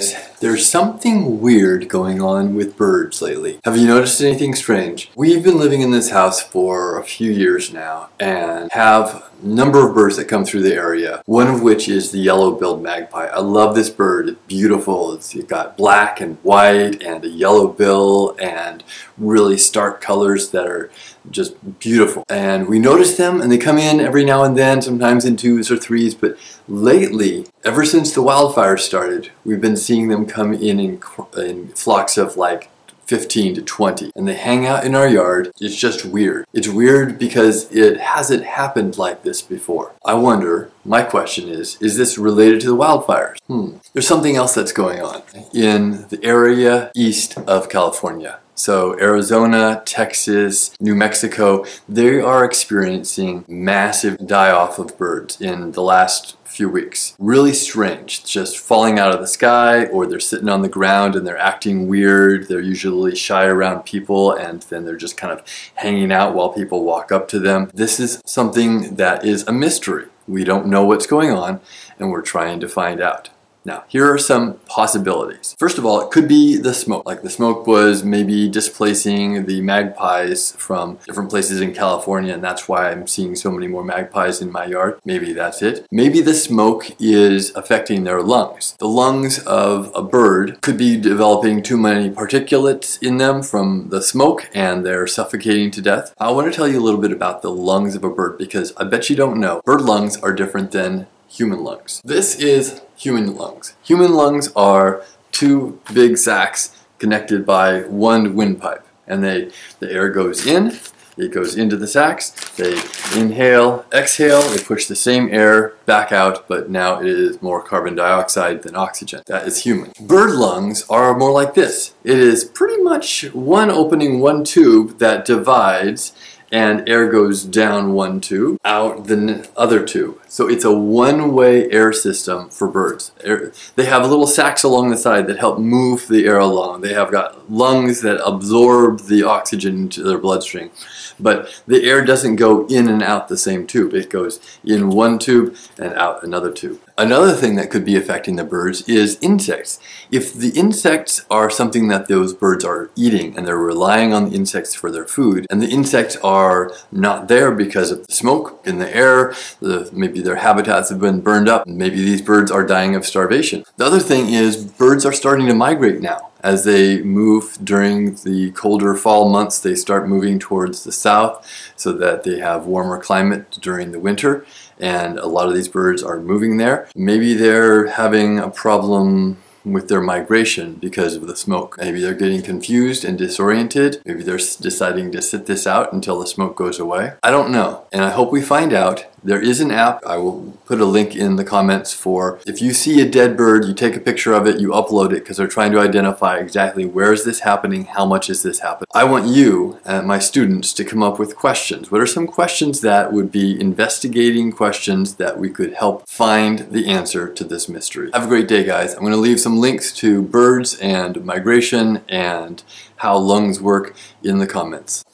Is there's something weird going on with birds lately. Have you noticed anything strange? We've been living in this house for a few years now and have a number of birds that come through the area, one of which is the yellow-billed magpie. I love this bird. It's beautiful. It's got black and white and a yellow bill and really stark colors that are just beautiful. And we notice them and they come in every now and then, sometimes in twos or threes, but lately, ever since the wildfires started, we've been seeing them come in in, in flocks of like 15 to 20 and they hang out in our yard. It's just weird. It's weird because it hasn't happened like this before. I wonder, my question is, is this related to the wildfires? Hmm. There's something else that's going on in the area east of California. So Arizona, Texas, New Mexico, they are experiencing massive die-off of birds in the last few weeks. Really strange, just falling out of the sky or they're sitting on the ground and they're acting weird. They're usually shy around people and then they're just kind of hanging out while people walk up to them. This is something that is a mystery. We don't know what's going on and we're trying to find out. Now, here are some possibilities. First of all, it could be the smoke. Like the smoke was maybe displacing the magpies from different places in California, and that's why I'm seeing so many more magpies in my yard. Maybe that's it. Maybe the smoke is affecting their lungs. The lungs of a bird could be developing too many particulates in them from the smoke, and they're suffocating to death. I want to tell you a little bit about the lungs of a bird because I bet you don't know. Bird lungs are different than human lungs. This is human lungs. Human lungs are two big sacs connected by one windpipe. And they, the air goes in, it goes into the sacs, they inhale, exhale, they push the same air back out, but now it is more carbon dioxide than oxygen. That is human. Bird lungs are more like this. It is pretty much one opening, one tube that divides and air goes down one tube, out the other tube. So it's a one-way air system for birds. Air, they have little sacs along the side that help move the air along. They have got lungs that absorb the oxygen into their bloodstream. But the air doesn't go in and out the same tube. It goes in one tube and out another tube. Another thing that could be affecting the birds is insects. If the insects are something that those birds are eating and they're relying on the insects for their food, and the insects are not there because of the smoke in the air, the, maybe their habitats have been burned up, maybe these birds are dying of starvation. The other thing is birds are starting to migrate now. As they move during the colder fall months, they start moving towards the south so that they have warmer climate during the winter. And a lot of these birds are moving there. Maybe they're having a problem with their migration because of the smoke. Maybe they're getting confused and disoriented. Maybe they're deciding to sit this out until the smoke goes away. I don't know. And I hope we find out. There is an app. I will put a link in the comments for if you see a dead bird, you take a picture of it, you upload it because they're trying to identify exactly where is this happening, how much is this happening. I want you, and my students, to come up with questions. What are some questions that would be investigating questions that we could help find the answer to this mystery? Have a great day, guys. I'm going to leave some links to birds and migration and how lungs work in the comments.